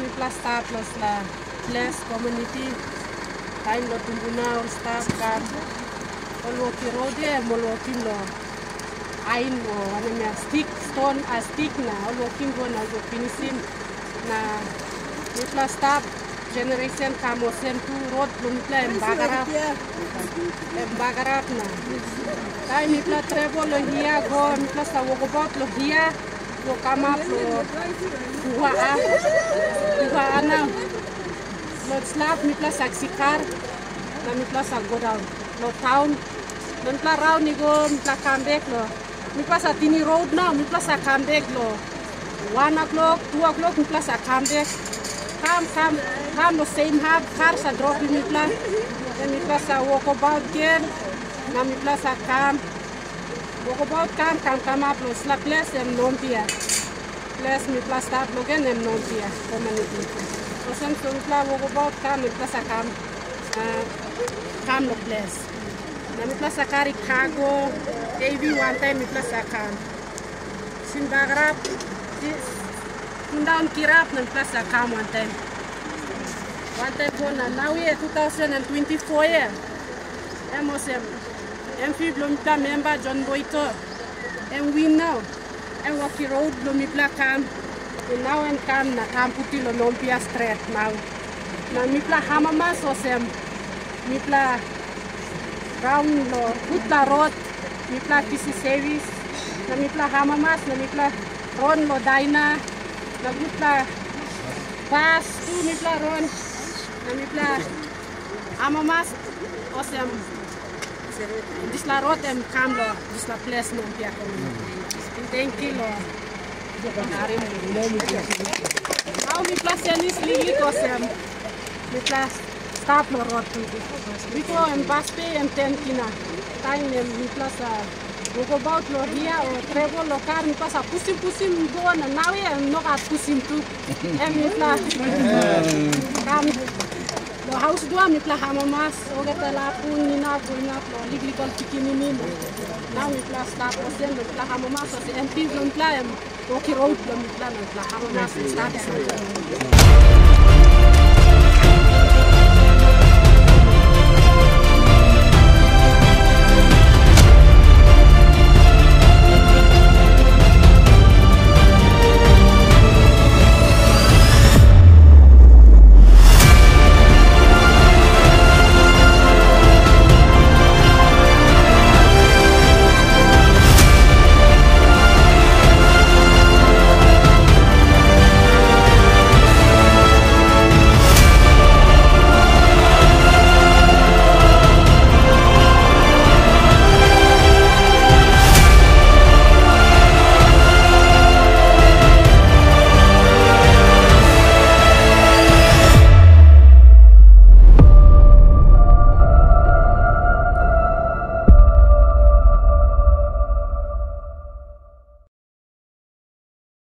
mitla start los la place community. Time lo tumbuna or start kan. Olo kirode molo kilo ain o ano niya stick stone a stick na. Olo kingo na go finisim na. Mitla start generation kamo sem tu road lo mitla em bagarap em bagarap na. Time mitla trebo lo hia go. Mitla sa wogobot lo hia lo kama lo kuha a kuha ana lo slap mitla saksikar na mitla sa go down lo town lo mitla raw ni go mitla comeback lo mitla tini road na mitla sa comeback lo one o'clock two o'clock mitla sa comeback come come come lo same half car sa drop mitla mitla sa walk about again na mitla sa come Bokobot kam kam kama plus la place em non pia. Place mi place ta blogen em non pia comme ni dit. Osen to la bokobot kam mi place kam eh, kam lo place. Na mi place kari kago evi one time mi place kam. Sin bagrap Tundan kirap ng place kam one time. One time po na now year 2024 year. Emo Enfield Lomita member John Boito. And we now, and Waki Road Lomipla Camp, we now and come na Amputi Lompia Street now. Na Mipla Hamamas Osem, Mipla Round Lo, Road, Mipla Kisi Service, na Mipla Hamamas, na Mipla Ron Lodaina, na Mipla Bas, tu Mipla Ron, na Mipla Hamamas Osem. Dis la rotem kamlo, dis la ples non pia kamlo. Den kilo. Au mi plasenis li litosem. Mi plas staplo rotu. Biko em baspe em ten kina. Tain em mi plasa Boko baut lo ria o trebo lo kar mi pasa pusim pusim go na nawe em no ka pusim tu. Em mi plas. Kam lo house dua mi plus hama mas o gata la pun ni na pun na lo ligli kol chikin ni now mi plus stop o sem mi plus hama mas o sem em pin lo plus em o